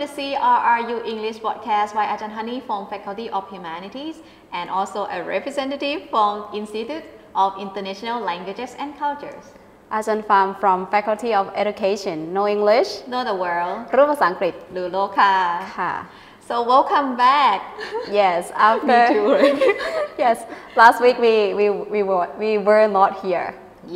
the CRRU English podcast by Ajahn Honey from Faculty of Humanities and also a representative from Institute of International Languages and Cultures. อาจารย์ฟาร์ม from Faculty of Education No English Know the world รู้ภาษาอังกฤษ รู้โลกค่ะ ค่ะ So welcome back Yes after Me too. Yes last week we we we were we were not here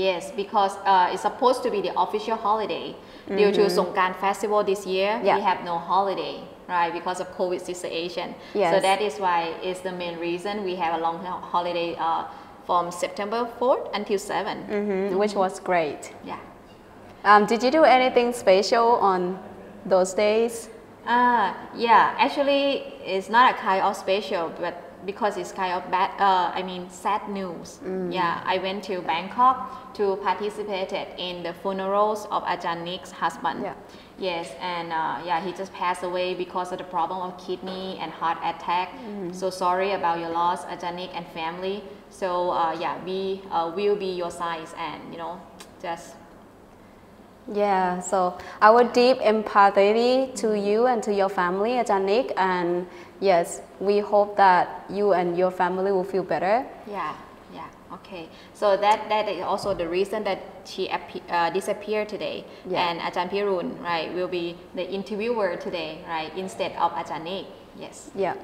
Yes because uh, it's supposed to be the official holiday due to Songkran festival this year Mm-hmm. Yeah. we have no holiday right because of COVID situation Yes. so that is why it's the main reason we have a long holiday uh, from September 4th until 7th Mhm, which was great yeah um, Did you do anything special on those days Uh, yeah, actually, it's not a kind of special, but because it's kind of bad, uh, I mean, sad news. Yeah, I went to Bangkok to participate in the funerals of Ajahn Nick's husband. Yeah. Yes, and uh, yeah, he just passed away because of the problem of kidney and heart attack. So sorry about your loss, Ajahn Nick and family. So uh, yeah, we uh, will be your sides and you know, just Yeah, so our deep empathy to you and to your family, Ajahn Nick, and yes, we hope that you and your family will feel better. Yeah, yeah, okay. So that that is also the reason that she uh, disappeared today. Yeah. And Ajahn Pirun, right, will be the interviewer today, right, instead of Ajahn Nick. Yes. Yeah.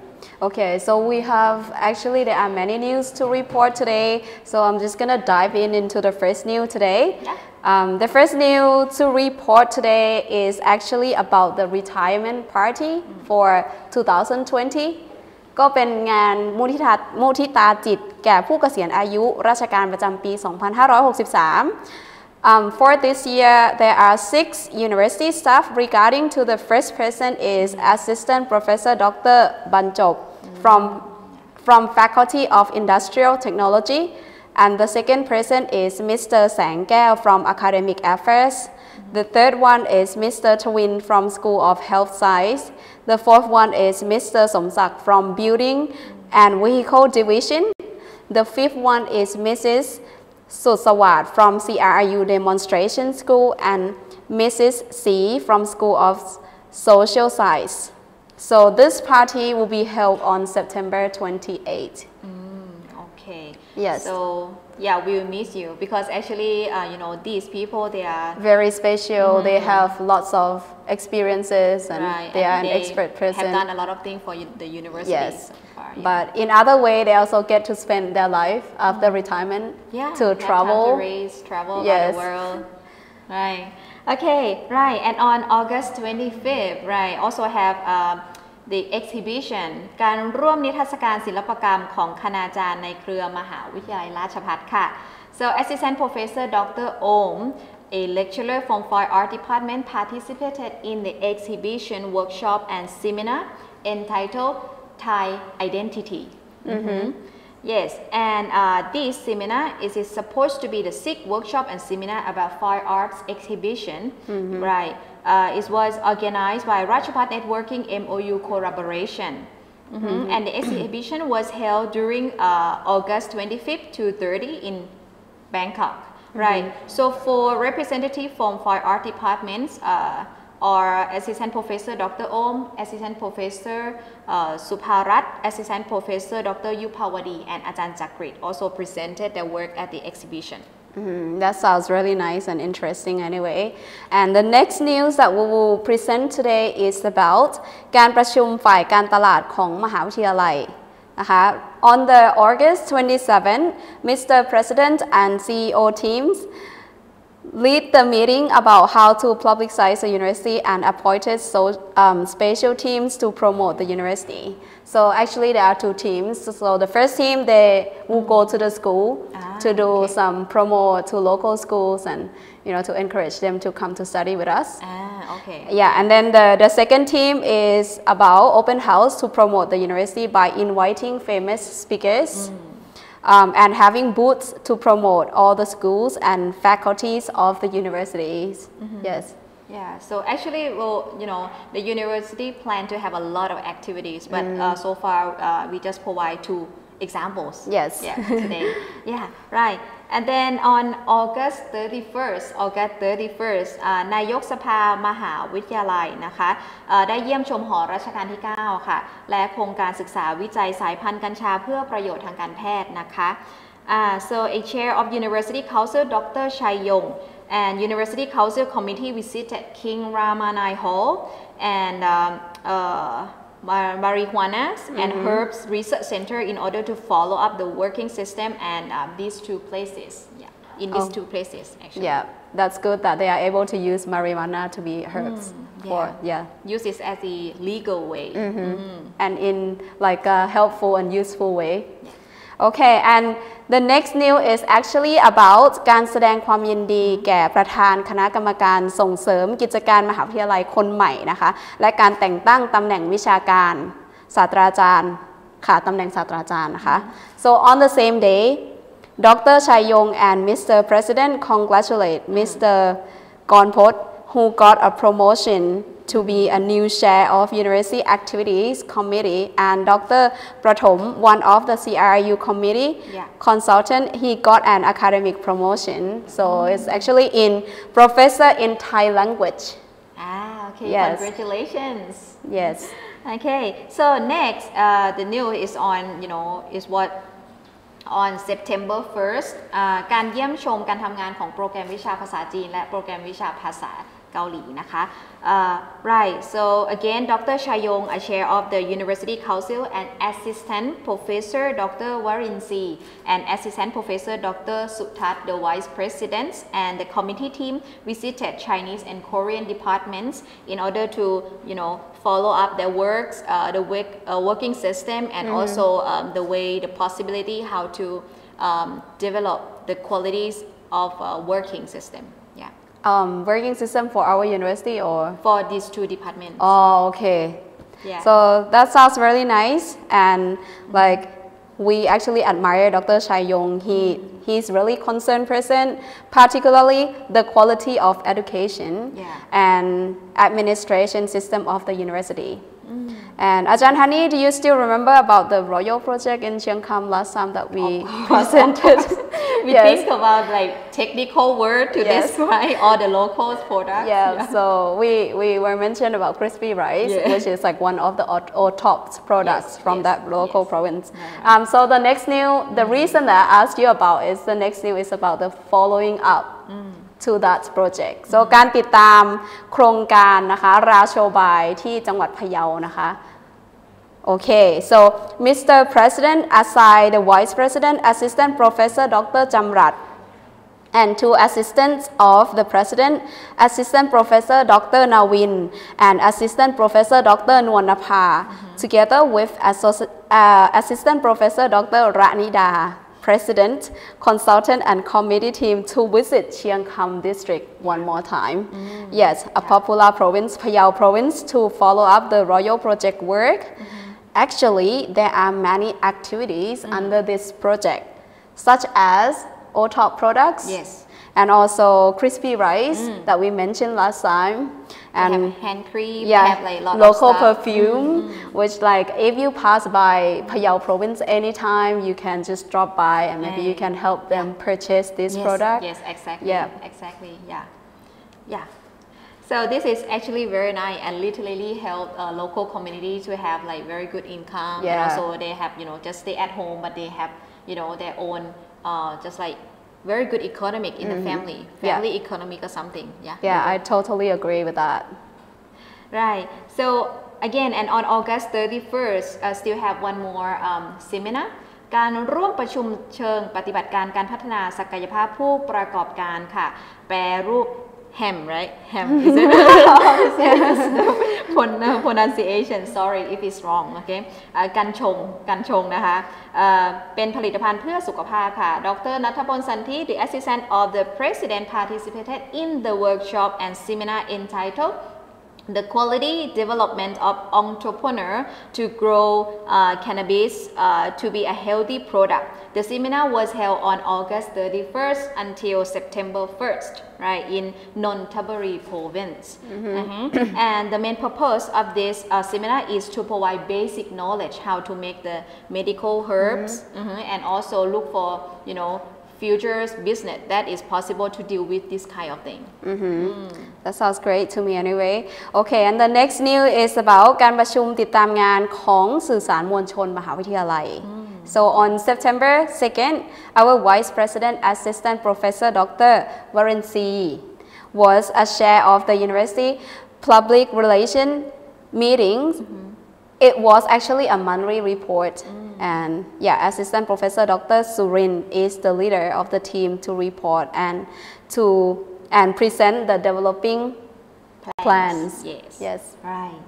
Okay, so we have actually there are many news to report today. So I'm just gonna dive in into the first news today. Yeah. Um, the first news to report today is actually about the retirement party for 2020 ก็เป็นงานมุทิตามุทิตาจิตแก่ผู้เกษียณอายุราชการประจำปี 2563 um, for this year, there are six university staff. Regarding to the first person is Assistant Professor Dr. Banjop from, from Faculty of Industrial Technology. And the second person is Mr. Sangkel from Academic Affairs. The third one is Mr. Twin from School of Health Science. The fourth one is Mr. Somsak from Building and Vehicle Division. The fifth one is Mrs. Susawat from CRU Demonstration School and Mrs. C from School of Social Science. So this party will be held on September 28. Okay. Yes. So yeah, we will miss you because actually, uh, you know, these people they are Very special. They have lots of experiences and right, they are and an expert person. have done a lot of things for the university Yes so far. yeah. But in other way, they also get to spend their life after retirement yeah, to have time travel. to race, travel Yes. around the world. Right. Okay. Right. And on August 25th, right, also have um, the exhibition การร่วมนิทรรศการศิลปกรรมของคณาจารย์ในเครือมหาวิทยาลัยราชภัฏค่ะ So Assistant Professor Dr. Om a lecturer from Fine Art Department participated in the exhibition workshop and seminar entitled Thai Identity. Mhm. Yes, and uh, this seminar is, is supposed to be the sixth workshop and seminar about fine arts exhibition, right? Uh, it was organized by Rajabhat Networking MOU collaboration. Mhm. And the exhibition was held during uh, August 25th to 30 in Bangkok, right? So for representative from fine art departments, uh, are Assistant Professor Dr. Om, Assistant Professor uh, Supharat, Assistant Professor Dr. Yupawadi, and Ajahn Jakrit also presented their work at the exhibition. Mhm, That sounds really nice and interesting anyway. And the next news that we will present today is about การประชุมฝ่ายการตลาดของมหาวิทยาลัยนะคะ On the August 27, Mr. President and CEO teams lead the meeting about how to publicize the university and appointed so, um, special teams to promote the university. So actually there are two teams. So the first team, they will go to the school Ah, to do okay. some promo to local schools and you know to encourage them to come to study with us. Ah, okay. Yeah, and then the, the second team is about open house to promote the university by inviting famous speakers um, and having booths to promote all the schools and faculties of the universities. Yes. Yeah, so actually, well, you know, the university plan to have a lot of activities, but uh, so far uh, we just provide two examples. Yes. Yeah, today. yeah, right. And then on August 31st, August 31st นายกสภามหาวิทยาลัยนะคะได้เยี่ยมชมหอราชการที่ 9 ค่ะ และโครงการศึกษาวิจัยสายพันธุ์กัญชาเพื่อประโยชน์ทางการแพทย์นะคะ Uh, so a chair of University Council, Dr. Chai Yong, and University Council Committee visited King Ramanai Hall and um, uh, mar- marijuanas and mm-hmm. herbs research center in order to follow up the working system and uh, these two places. Yeah, in these Oh. two places actually. Yeah, that's good that they are able to use marijuana to be herbs mm, for yeah, Use this as a legal way. Mm-hmm. Mm. and in like a helpful and useful way. Okay, and the next news is actually about การแสดงความยินดีแก่ประธานคณะกรรมการส่งเสริมกิจการมหาวิทยาลัยคนใหม่นะคะ และการแต่งตั้งตำแหน่งวิชาการศาสตราจารย์ค่ะตำแหน่งศาสตราจารย์นะคะ so on the same day Dr. Chai Yong and Mr. President congratulate Mr. Gonpot who got a promotion to be a new chair of University Activities Committee and Dr. Prathom, one of the CRU committee Yeah. consultant, he got an academic promotion. So it's actually in professor in Thai language. Ah, okay. Yes. Congratulations. Yes. Okay, so next, uh, the news is on, you know, is what on September 1st อ่าการเยี่ยมชมการทำงานของโปรแกรมวิชาภาษาจีน และโปรแกรมวิชาภาษา uh, right so again Dr. Chai Yong a chair of the University Council and assistant professor Dr. Warin Si and assistant professor Dr. Suthat the vice president and the committee team visited Chinese and Korean departments in order to you know follow up their works uh, the work, uh, working system and mm -hmm. also um, the way the possibility how to um, develop the qualities of a working system um, working system for our university or? for these two departments Oh, okay. Yeah. So that sounds really nice, and like we actually admire Dr. Chai Yong. He he's really concerned person, particularly the quality of education Yeah. and administration system of the university. And Ajahn Hani, do you still remember about the royal project in Chiang Kam last time that we presented? we Yes. think about like technical word to Yes. describe all the local products Yeah, so we, we were mentioned about crispy rice, Yeah. which is like one of the top products Yes, from that local province. Right. Um, so the next new, the reason that I asked you about is the next new is about the following up to that project. So การติดตามโครงการนะคะราโชบายที่จังหวัดพะเยานะคะ Okay, so Mr. President assigned the Vice President, Assistant Professor Dr. Jamrat and two assistants of the president, assistant professor Dr. Nawin and assistant professor Dr. Nwanapa, together with associ- uh, assistant professor Dr. Ranida, president, consultant and committee team to visit Chiang Kam district one more time. Mm. Yes, a popular province, Phayao province, to follow up the royal project work. Mm-hmm. Actually, there are many activities mm-hmm. under this project, such as OTOP products, Yes. and also crispy rice mm. that we mentioned last time, And have hand cream yeah, have like a lot local of stuff. perfume, which like if you pass by Phayao province anytime, you can just drop by and maybe you can help them purchase this yes, product. Yes, exactly. Yeah. Exactly. Yeah. Yeah. So this is actually very nice and literally help uh, local community to have like very good income. Yeah. And also they have you know just stay at home, but they have you know their own uh, just like very good economic in the family, Mm-hmm. Yeah. family economic or something. Yeah. Yeah, I totally agree with that. Right. So again, and on August 31st, uh, still have one more um, seminar การร่วมประชุมเชิงปฏิบัติการการพัฒนาศักยภาพผู้ประกอบการค่ะ แปรรูป ham right ham is it Pron- uh, pronunciation sorry if it's wrong โอเคเอ่อกันชง กันชงนะคะเอ่อเป็นผลิตภัณฑ์เพื่อสุขภาพค่ะ ดรนัทพลสันธิ the assistant of the president participated in the workshop and seminar entitled the quality development of entrepreneur to grow uh, cannabis uh, to be a healthy product. The seminar was held on August 31st until September 1st, right, in Nonthaburi province. Mhm. and the main purpose of this uh, seminar is to provide basic knowledge how to make the medical herbs mhm, and also look for, you know, futures business that is possible to deal with this kind of thing. That sounds great to me anyway. Okay, and the next news is about การประชุมติดตามงานของสื่อสารมวลชนมหาวิทยาลัย So on September 2nd, our Vice President Assistant Professor Dr. Varun C was a chair of the university public relation meetings. It was actually a monthly report. And yeah, Assistant Professor Dr. Surin is the leader of the team to report and to and present the developing plans. Yes. Yes. Right.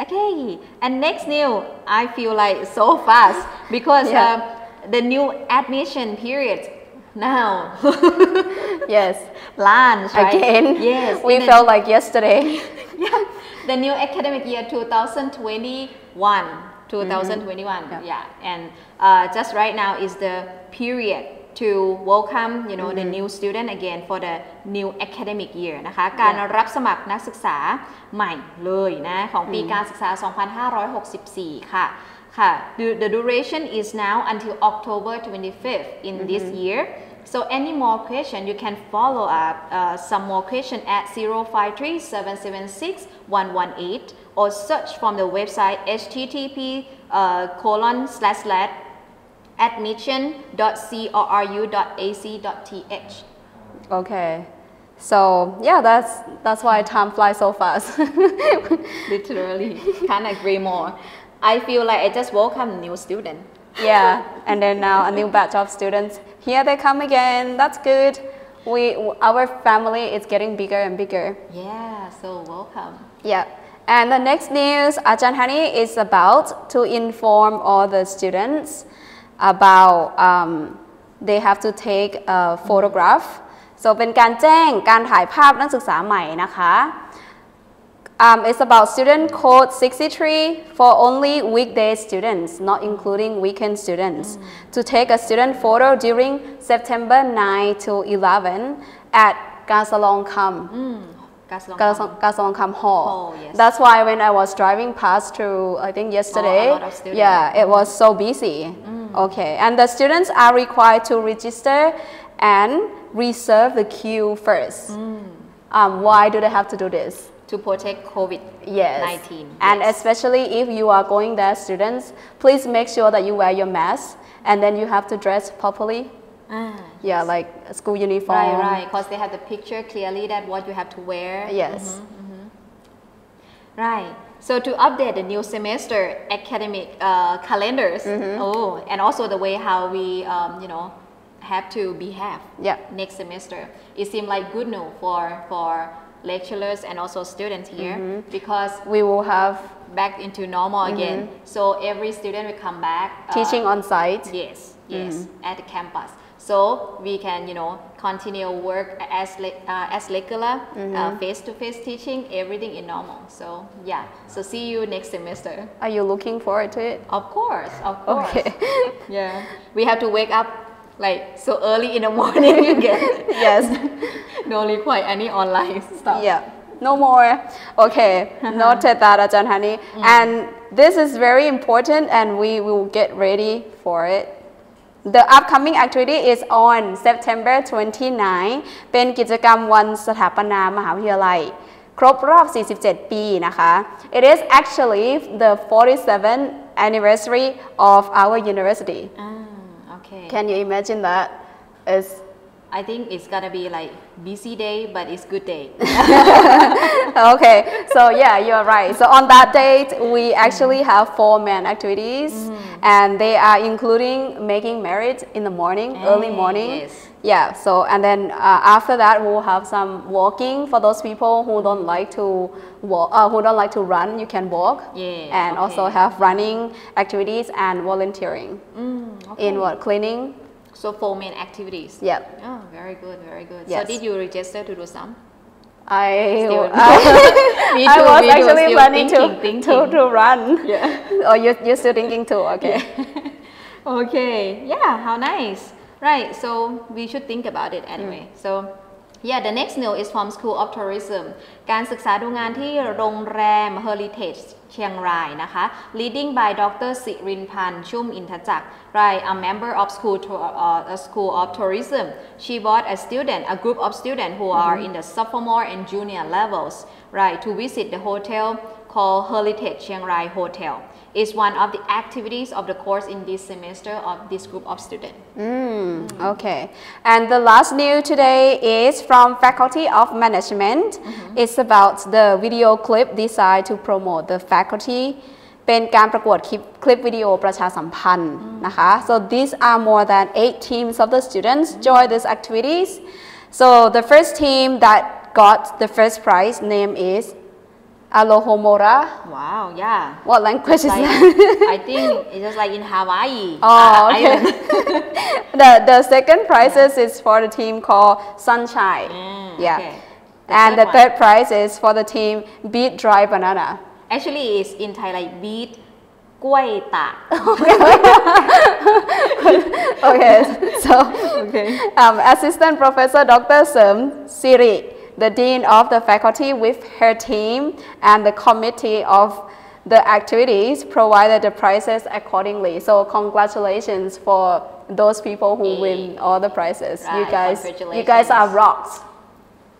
Okay. And next new, I feel like so fast because Yeah. uh, the new admission period now Yes. launch right? Again. Yes. We in the- felt like yesterday. yeah, the new academic year 2021 2021 Yeah. yeah and uh, just right now is the period to welcome you know the new student again for the new academic year นะคะ การ Yeah. รับสมัครนักศึกษาใหม่เลยนะของปีการศึกษา 2564 ค่ะค่ะ the, the duration is now until October 25th in this year so any more question you can follow up uh, some more question at 053 776 118 or search from the website http uh, colon slash slash admission.crru.ac.th Okay. So yeah, that's that's why time flies so fast. literally can't agree more I feel like I just welcome new student yeah. And then now a new batch of students. Here they come again. That's good. We our family is getting bigger and bigger. yeah so welcome Yeah. And the next news, Ajahn Hani is about to inform all the students about um, they have to take a photograph. So เป็นการแจ้งการถ่ายภาพนักศึกษาใหม่นะคะ um, it's about student code 63 for only weekday students, not including weekend students, mm. to take a student photo during September 9 to 11 at Gasalong Kam. Mm. Gasalong Kam, Hall. Oh, yes. That's why when I was driving past through, I think yesterday, oh, yeah, it was so busy. Mm. Okay, and the students are required to register and reserve the queue first. Mm. Um, why do they have to do this? to protect COVID Yes. 19 And yes. especially if you are going there, students, please make sure that you wear your mask and then you have to dress properly. Ah, Yeah, like school uniform. right right because they have the picture clearly that what you have to wear Yes. Right. So to update the new semester academic uh, calendars, oh, and also the way how we, um, you know, have to behave Yeah. next semester. It seemed like good news for for lecturers and also students here because We will have back into normal again. So every student will come back uh, teaching on site. Yes, yes, at the campus. So we can, you know, continue work as uh, as regular, uh, face-to-face teaching, everything in normal. So yeah. So see you next semester. Are you looking forward to it? Of course, of course. Okay. Yeah. We have to wake up like so early in the morning you get yes. don't require any online stuff. Yeah. No more. Okay. Uh-huh. Noted that ajahn Hani. mm. and this is very important and we will get ready for it. The upcoming activity is on September 29 เป็นกิจกรรมวันสถาปนามหาวิทยาลัยครบรอบ it is actually the 47th anniversary of our university. Ah okay. Can you imagine that? It's I think it's gonna be like busy day, but it's good day. okay, so yeah, you're right. So on that date, we actually have four main activities, mm-hmm. and they are including making merit in the morning, early Hey, morning. yes. Yeah. So and then uh, after that, we'll have some walking for those people who don't like to walk, uh, who don't like to run. You can walk. Yeah, And also have running activities and volunteering Mm, in what cleaning. So four main activities. Yeah. Oh, very good, very good. Yes. So did you register to do some? I, Still- I, Me I was actually planning thinking, to, thinking. to to run. Yeah. oh, you you're still thinking too? Okay. okay yeah how nice right so we should think about it anyway so yeah the next news is from school of tourism การศึกษาดูงานที่โรงแรม heritage เชียงรายนะคะ leading by Dr. สิรินพันธ์ชุ่มอินทจักร right a member of school to, uh, a school of tourism she brought a student a group of students who are in the sophomore and junior levels right to visit the hotel called heritage เชียงราย hotel is one of the activities of the course in this semester of this group of students. Mm, okay. And the last news today is from Faculty of Management. It's about the video clip designed to promote the faculty เป็นการประกวดคลิปคลิปวิดีโอประชาสัมพันธ์นะคะ so these are more than eight teams of the students join these activities so the first team that got the first prize name is Alohomora. Wow, yeah. What language is that? I think it's just like in Hawaii. Oh, uh, okay. the, the second prizes yeah. is for the team called Sunshine. Mm, yeah. Okay. The and the one. third prize is for the team Beat Dry Banana. Actually, it's in Thai like Beat Guaita. okay. okay, so okay. Um, Assistant Professor Dr. Sem Siri the Dean of the faculty with her team and the committee of the activities provided the prizes accordingly. So congratulations for those people who win all the prizes. you guys, you guys are rocks.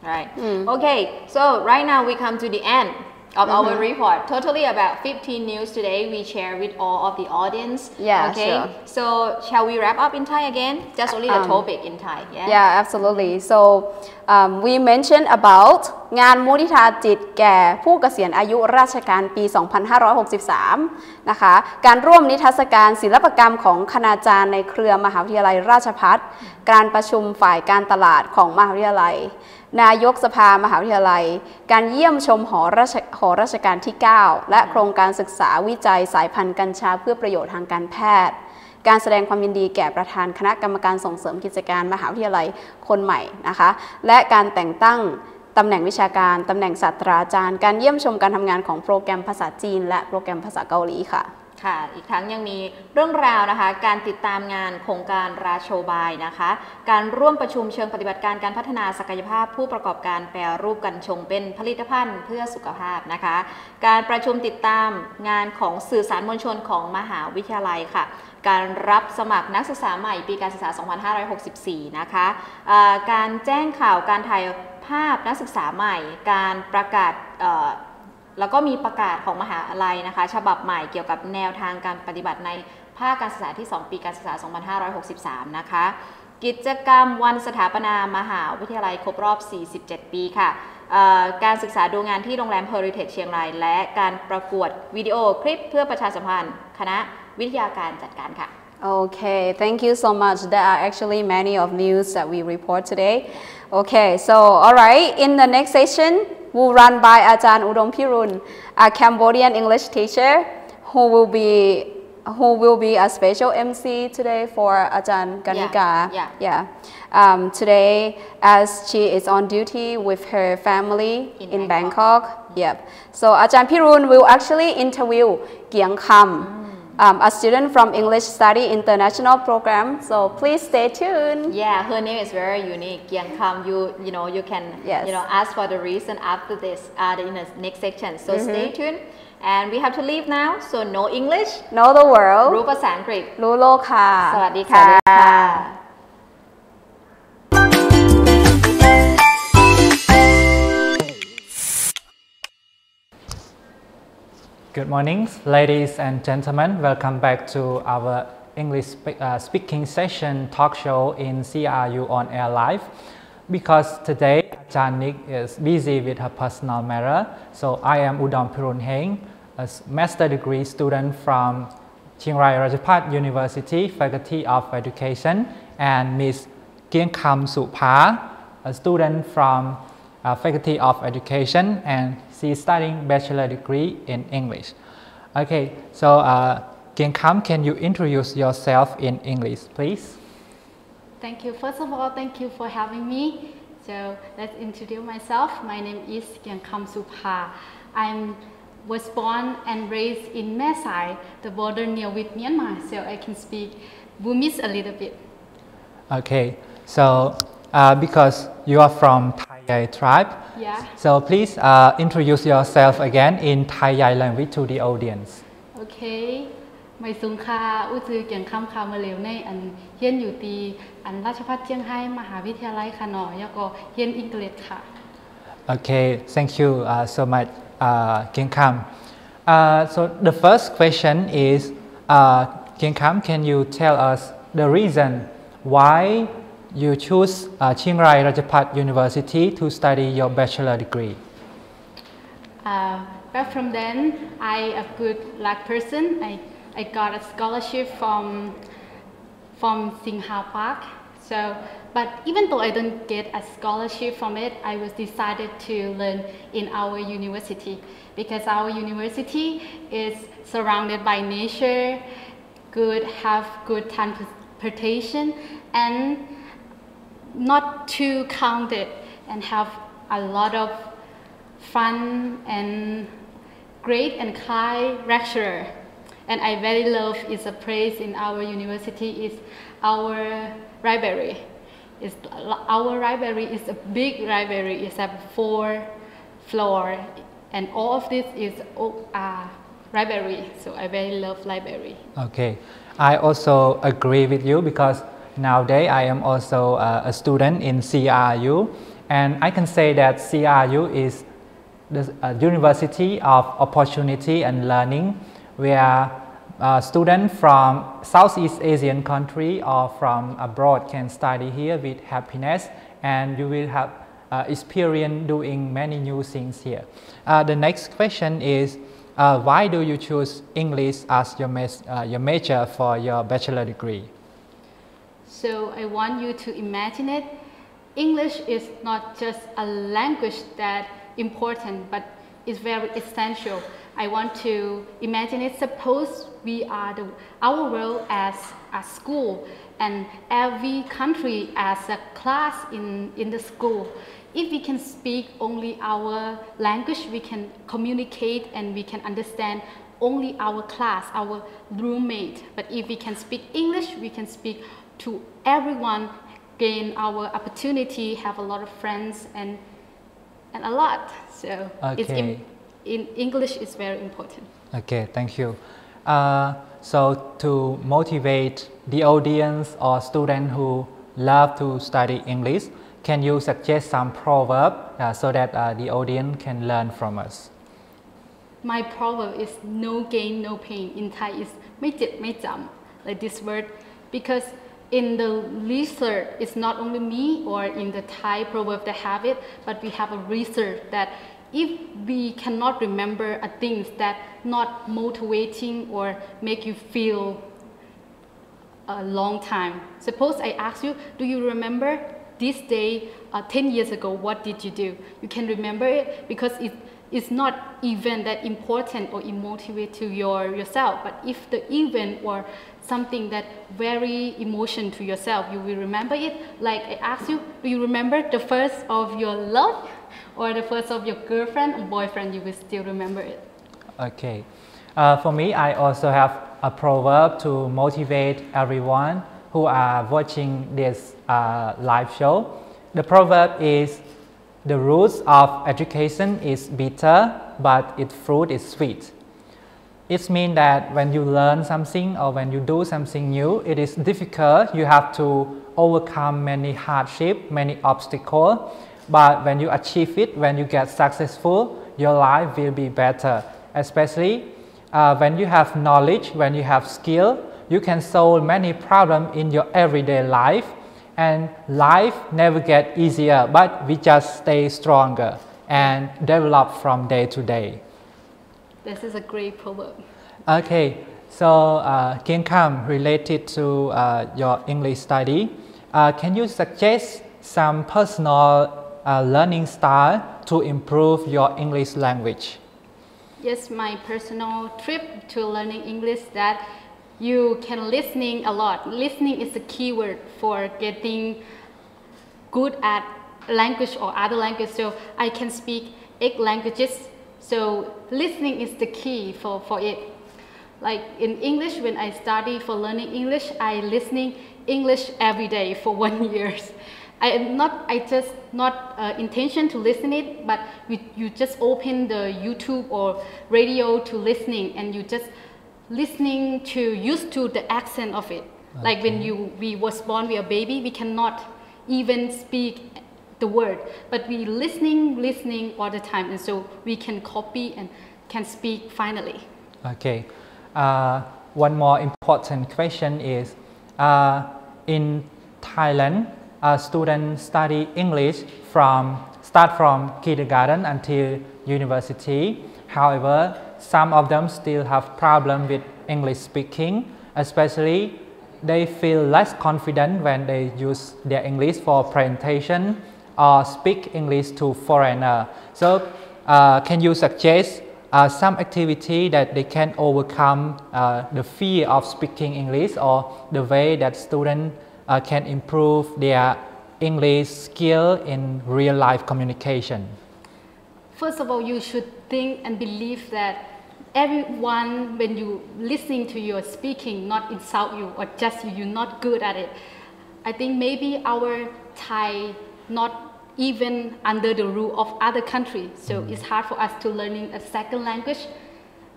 Right. Hmm. Okay, so right now we come to the end of Mm-hmm. our report. Totally about 15 news today we share with all of the audience. Yeah, Okay. sure. So shall we wrap up in Thai again? Just only the Um, topic in Thai. Yeah. Yeah, absolutely. So um, we mentioned about งานมุทิตาจิตแก่ผู้เกษียณอายุราชการปี 2563 นะคะ การร่วมนิทรรศการศิลปกรรมของคณาจารย์ในเครือมหาวิทยาลัยราชพัฒการประชุมฝ่ายการตลาดของมหาวิทยาลัยนายกสภามหาวิทยาลัย การเยี่ยมชมหอราชหอราชการที่ 9 และโครงการศึกษาวิจัยสายพันธุ์กัญชาเพื่อประโยชน์ทางการแพทย์ การแสดงความยินดีแก่ประธานคณะกรรมการส่งเสริมกิจการมหาวิทยาลัยคนใหม่นะคะ และการแต่งตั้งตำแหน่งวิชาการ ตำแหน่งศาสตราจารย์ การเยี่ยมชมการทำงานของโปรแกรมภาษาจีน และโปรแกรมภาษาเกาหลีค่ะ ค่ะ อีกทั้งยังมีเรื่องราวนะคะ การติดตามงานโครงการราโชบายนะคะ การร่วมประชุมเชิงปฏิบัติการการพัฒนาศักยภาพผู้ประกอบการแปรรูปกัญชงเป็นผลิตภัณฑ์เพื่อสุขภาพนะคะ การประชุมติดตามงานของสื่อสารมวลชนของมหาวิทยาลัยค่ะ การรับสมัครนักศึกษาใหม่ปีการศึกษา 2564 นะคะเอ่อการแจ้งข่าวการถ่ายภาพนักศึกษาใหม่ การประกาศ แล้วก็มีประกาศของมหาลัยนะคะ ฉบับใหม่เกี่ยวกับแนวทางการปฏิบัติในภาคการศึกษาที่ 2 ปีการศึกษา 2563 นะคะ กิจกรรมวันสถาปนามหาวิทยาลัยครบรอบ 47 ปีค่ะ การศึกษาดูงานที่โรงแรม Heritage เชียงราย และการประกวดวิดีโอคลิปเพื่อประชาสัมพันธ์ คณะวิทยาการจัดการค่ะ Okay, thank you so much. There are actually many of news that we report today. Okay, so all right, in the next session, we'll run by Ajahn Udom Pirun, a Cambodian English teacher who will be who will be a special MC today for Ajahn Ganika. yeah. yeah. Um, today, as she is on duty with her family In in, Bangkok. Bangkok. Yep. So Ajahn Pirun will actually interview Giang Kam, um, a student from English Study International Program. So please stay tuned. Yeah, her name is very unique. Yang Kam, you you know you can Yes. you know ask for the reason after this uh, in the next section. So stay tuned. And we have to leave now. So no English. Know the world. รู้ภาษาอังกฤษ รู้โลกค่ะ สวัสดีค่ะ Good morning, ladies and gentlemen. Welcome back to our English spe- uh, speaking session talk show in CRU on Air Live. Because today Janik is busy with her personal matter, so I am Udom Pirun Heng, a master degree student from Chiang Rai Rajabhat University, Faculty of Education, and Miss Kieng Kam Supa, a student from uh, Faculty of Education, and she's studying bachelor degree in English. Okay, so uh, Kam, can you introduce yourself in English, please? Thank you. First of all, thank you for having me. So let's introduce myself. My name is Kam Supha. I was born and raised in Mae Sai, the border near with Myanmar, so I can speak Burmese a little bit. Okay, so uh, because you are from Thai tribe, Yeah. so please uh, introduce yourself again in Thai language to the audience. โอเค ไม่สูงค่าอุจือเกี่ยงคำคามาเหลวในอันเฮียนอยู่ตีอันราชภัฏเจียงไฮ้มหาวิทยาลัยค่ะหนอแล้วก็เฮียนอังกฤษค่ะ Okay, thank you uh, so much, uh, King Kam. Uh, so the first question is, uh, King Kam, can you tell us the reason why you choose uh, Chiang Rai Rajabhat University to study your bachelor degree? Uh, but from then, I a good luck person. I, I got a scholarship from from Singha Park. So, but even though I don't get a scholarship from it, I was decided to learn in our university because our university is surrounded by nature, good have good transportation, and not too crowded, and have a lot of fun and great and kind lecturer. And I very love is a place in our university is our library. Is our library is a big library. It's a four floor, and all of this is oh, uh, library. So I very love library. Okay, I also agree with you because nowadays I am also uh, a student in CRU, and I can say that CRU is the uh, university of opportunity and learning, where uh, students from Southeast Asian country or from abroad can study here with happiness, and you will have uh, experience doing many new things here. Uh, the next question is. Uh, why do you choose English as your, your major for your bachelor degree? So I want you to imagine it. English is not just a language that important, but it's very essential. I want to imagine it. Suppose we are the, our world as a school, and every country as a class in, in the school. If we can speak only our language, we can communicate and we can understand only our class, our roommate. But if we can speak English, we can speak to everyone, gain our opportunity, have a lot of friends, and and a lot. So it's Okay. im- in English is very important. Okay, thank you. Uh, so to motivate the audience or students who love to study English, can you suggest some proverb uh, so that uh, the audience can learn from us? My proverb is no gain, no pain. In Thai is ไม่เจ็บไม่จำ like this word because in the research it's not only me or in the Thai proverb that have it but we have a research that if we cannot remember a things that not motivating or make you feel a long time. Suppose I ask you, do you remember this day uh, 10 years ago, what did you do? You can remember it because it, it's not event that important or motivate to your, yourself, but if the event or something that very emotion to yourself, you will remember it. Like I asked you, do you remember the first of your love or the first of your girlfriend or boyfriend, you will still remember it. Okay. Uh, for me, I also have a proverb to motivate everyone who are watching this uh, live show. The proverb is the roots of education is bitter, but its fruit is sweet. It means that when you learn something or when you do something new, it is difficult. You have to overcome many hardship, many obstacles. But when you achieve it, when you get successful, your life will be better. Especially uh, when you have knowledge, when you have skill, you can solve many problems in your everyday life. And life never get easier, but we just stay stronger and develop from day to day. This is a great proverb. Okay, so uh, Kian Kam, related to uh, your English study, uh, can you suggest some personal uh, learning style to improve your English language? Yes, my personal trip to learning English that you can listening a lot. Listening is a keyword for getting good at language or other language. So I can speak eight languages. So listening is the key for, for it. Like in English, when I study for learning English, I listening English every day for one years. I am not, I just not uh, intention to listen it, but you, you just open the YouTube or radio to listening and you just listening to used to the accent of it. Like when you we was born we are baby, we cannot even speak the word, but we listening, listening all the time, and so we can copy and can speak finally. Okay. Uh, one more important question is uh, in Thailand, uh, students study English from start from kindergarten until university. However, some of them still have problem with English speaking, especially they feel less confident when they use their English for presentation or speak English to foreigner. So, uh, can you suggest uh, some activity that they can overcome uh, the fear of speaking English or the way that students uh, can improve their English skill in real life communication? First of all, you should think and believe that everyone, when you listening to your speaking, not insult you or just you, you're not good at it. I think maybe our Thai not even under the rule of other countries, so it's hard for us to learning a second language.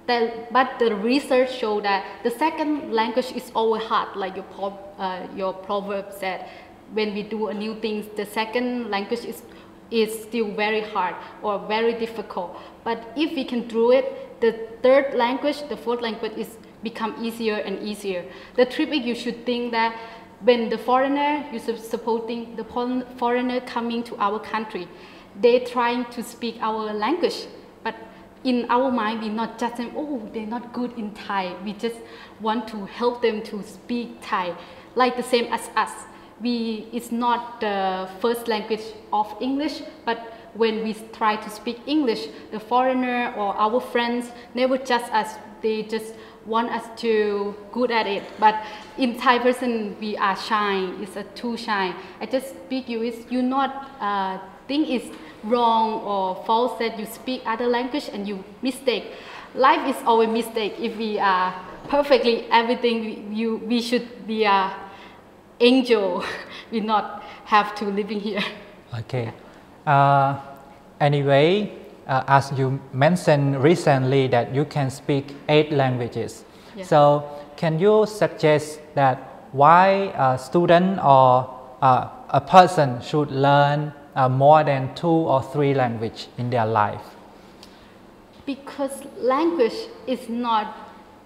But the research show that the second language is always hard, like your pro, uh, your proverb said. When we do a new things, the second language is is still very hard or very difficult. But if we can do it, the third language, the fourth language is become easier and easier. The trick is you should think that when the foreigner, you supporting the foreigner coming to our country, they trying to speak our language, but in our mind, we not judge them, oh, they're not good in Thai. We just want to help them to speak Thai, like the same as us. We, it's not the first language of English, but when we try to speak English, the foreigner or our friends never judge us. They just want us to good at it. But in Thai person, we are shy. It's a too shy. I just speak you. Is you not uh, think it's wrong or false that you speak other language and you mistake. Life is always mistake. If we are perfectly everything, we, you we should be a angel. we not have to living here. Okay. Uh, anyway, uh, as you mentioned recently that you can speak eight languages. Yeah. So, can you suggest that why a student or uh, a person should learn uh, more than two or three language in their life? because language is not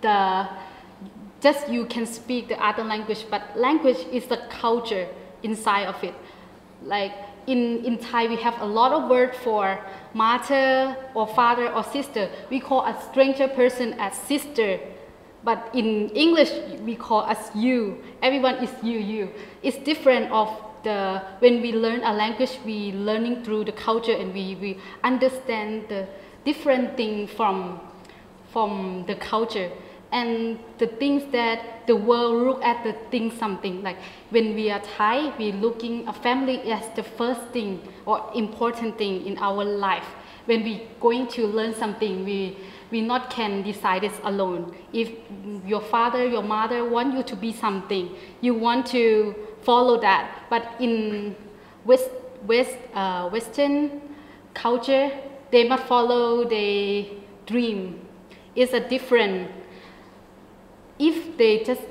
the just you can speak the other language but language is the culture inside of it like in, in thai we have a lot of word for mother or father or sister. We call a stranger person as sister. But in english we call as you. Everyone is you you. It's different of the when we learn a language we learning through the culture and we, we understand the different thing from from the culture and the things that the world look at the thing something. Like when we are thai we looking a family as the first thing or important thing in our life. When we going to learn something we we not can decide it alone. If your father your mother want you to be something you want to follow that. But in west west uh, western culture they must follow their dream. It's a different if they just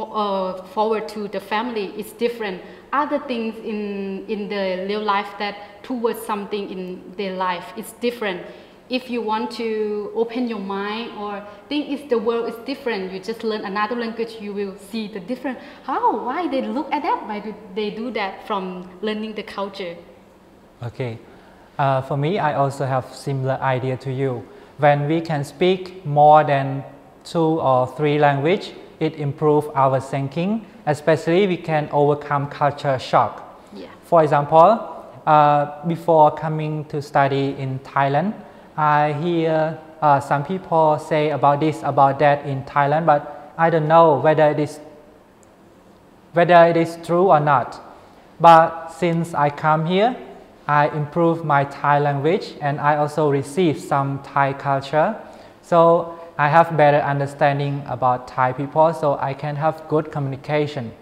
uh, forward to the family it's different. Other things in in the real life that towards something in their life is different. If you want to open your mind or think if the world is different you just learn another language you will see the different. How? Why they look at that? Why do they do that from learning the culture? Okay. Uh, for me, I also have similar idea to you. When we can speak more than two or three language, it improve our thinking. Especially, we can overcome culture shock. yeah For example, uh, before coming to study in Thailand, I hear uh, some people say about this, about that in Thailand, but I don't know whether it is whether it is true or not. But since I come here, I improve my Thai language and I also receive some Thai culture. So I have better understanding about Thai people so I can have good communication.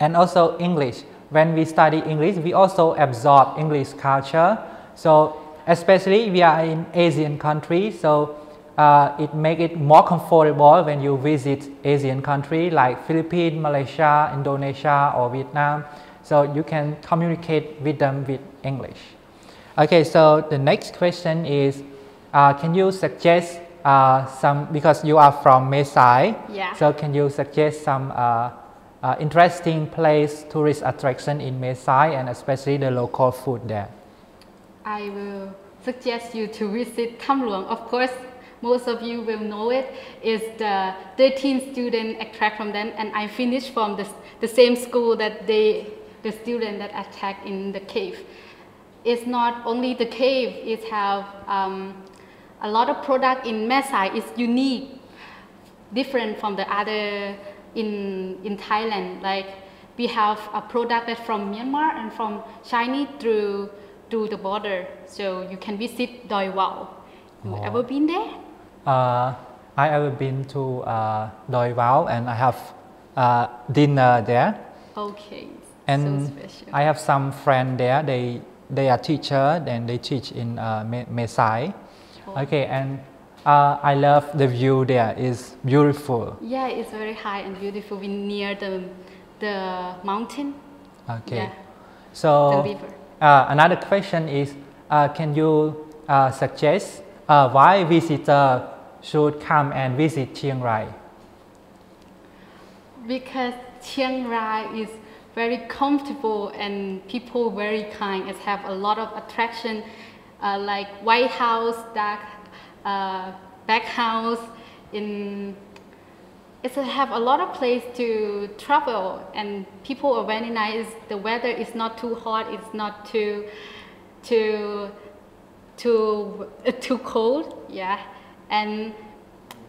And also English. When we study English, we also absorb English culture. So especially we are in Asian country, so uh, it make it more comfortable when you visit Asian country like Philippines, Malaysia, Indonesia or Vietnam. So you can communicate with them with English. Okay, so the next question is, uh, can you suggest uh, some, because you are from Mae Sai, Yeah. so can you suggest some uh, uh, interesting place, tourist attraction in Mae Sai and especially the local food there? I will suggest you to visit Tham Luang. Of course, most of you will know it. Is the 13 student attract from them, and I finished from the, the same school that they, the student that attacked in the cave. It's not only the cave. It have um, a lot of product in Mae Sai. is unique different from the other in in Thailand. Like we have a product that from Myanmar and from China through through the border. So you can visit Doi Wao. You Oh. ever been there? Uh, I ever been to uh, Doi Wao and I have uh, dinner there. Okay. And so special. I have some friend there. They they are teacher and they teach in uh, Me- Mae Sai. Oh. Okay, and uh, I love the view there. It's beautiful. yeah, it's very high and beautiful. We near the the mountain. Okay, Yeah. so The uh, another question is, uh, can you uh, suggest uh, why visitor should come and visit Chiang Rai? Because Chiang Rai is very comfortable and people very kind. It have a lot of attraction like White House, dark, uh, back house. In it have a lot of place to travel and people are very nice. The weather is not too hot. It's not too too too uh, too cold. Yeah, and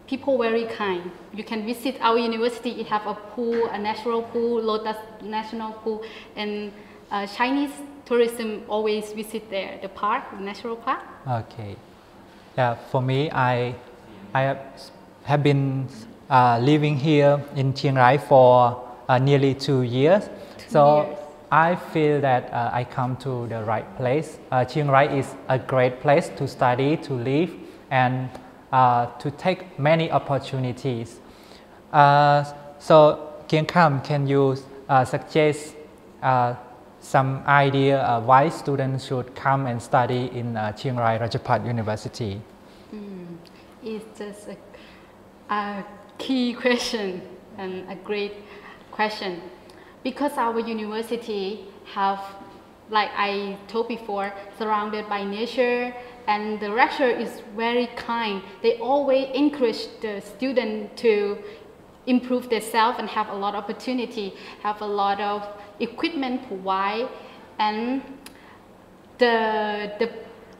people very kind. You can visit our university. It have a pool, a natural pool, Lotus National Pool, and uh, Chinese tourism always visit there. The park, the natural park. Okay. Yeah, for me, I, I have, been uh, living here in Chiang Rai for uh, nearly two years. so years. I feel that uh, I come to the right place. Uh, Chiang Rai is a great place to study, to live, and uh, to take many opportunities. Uh, so, Kian Kam, can you uh, suggest uh, some idea uh, why students should come and study in uh, Chiang Rai Rajabhat University? It's just a, a key question and a great question because our university have like I told before surrounded by nature and the lecturer is very kind they always encourage the student to improve themselves and have a lot of opportunity have a lot of equipment provide and the, the,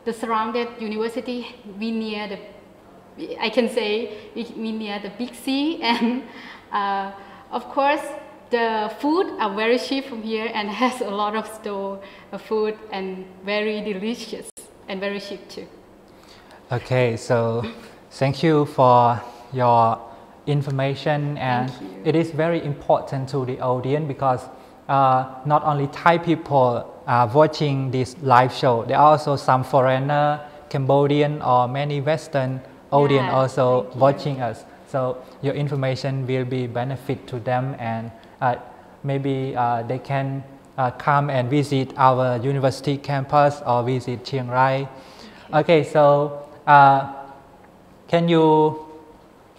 the surrounded university, we near the, I can say we, near the big sea and uh, of course the food are very cheap from here and has a lot of store food and very delicious and very cheap too. Okay, so thank you for your information and it is very important to the audience because uh, not only Thai people are watching this live show, there are also some foreigner, Cambodian or many Western audience Yeah, also watching us. So your information will be benefit to them and uh, maybe uh, they can uh, come and visit our university campus or visit Chiang Rai. Okay, so uh, can you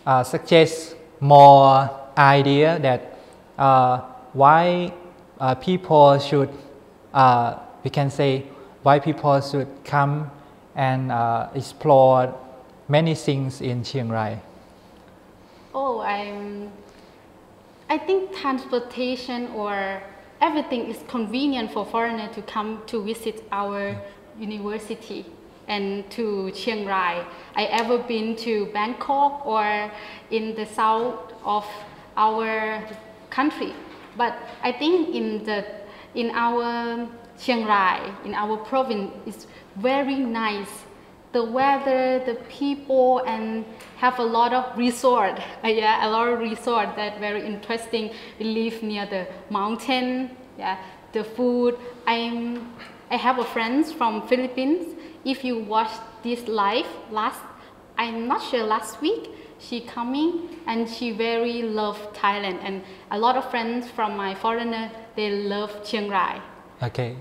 uh, suggest more idea that uh, why uh, people should, uh, we can say, why people should come and uh, explore many things in Chiang Rai? Oh, I'm. I think transportation or everything is convenient for foreigner to come to visit our university and to Chiang Rai. I ever been to Bangkok or in the south of our country, but I think in the in our Chiang Rai in our province is very nice. The weather, the people, and have a lot of resort. Uh, yeah, a lot of resort that very interesting. We live near the mountain. Yeah, the food. I'm. I have a friend from Philippines. If you watch this live last, I'm not sure last week she coming and she very love Thailand and a lot of friends from my foreigner they love Chiang Rai. Okay.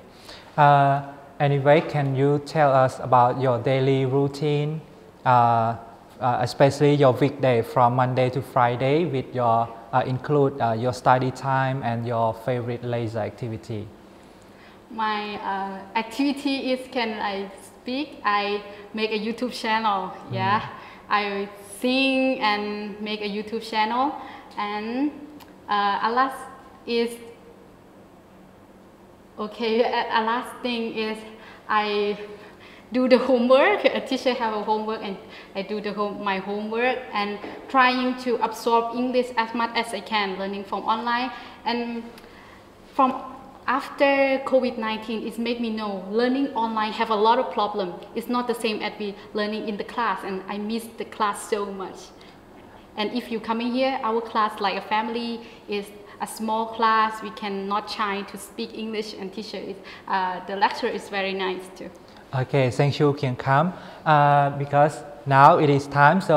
Uh, anyway, can you tell us about your daily routine, uh, uh, especially your weekday from Monday to Friday, with your uh, include uh, your study time and your favorite leisure activity? My uh, activity is can I speak? I make a YouTube channel. Yeah, I sing and make a YouTube channel. And uh, a last is okay. A last thing is I do the homework. A teacher have a homework and I do the home, my homework and trying to absorb English as much as I can, learning from online and from after COVID-19, it made me know learning online have a lot of problem. It's not the same as we learning in the class, and I miss the class so much. And if you come in here, our class like a family is a small class. We cannot try to speak English, and teacher is uh, the lecture is very nice too. Okay, thank you, Kian Kam. Uh, because now it is time. So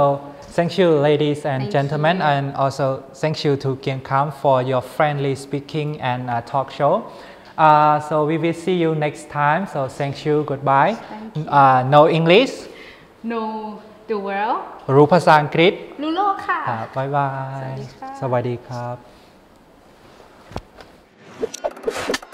thank you, ladies and thank gentlemen, you. and also thank you to Kien Kam for your friendly speaking and uh, talk show. Uh, so we will see you next time. So thank you. Goodbye. Thank you. Uh, know English. Know the world. รู้ภาษาอังกฤษรู้โลกค่ะบายบาย สวัสดีครับ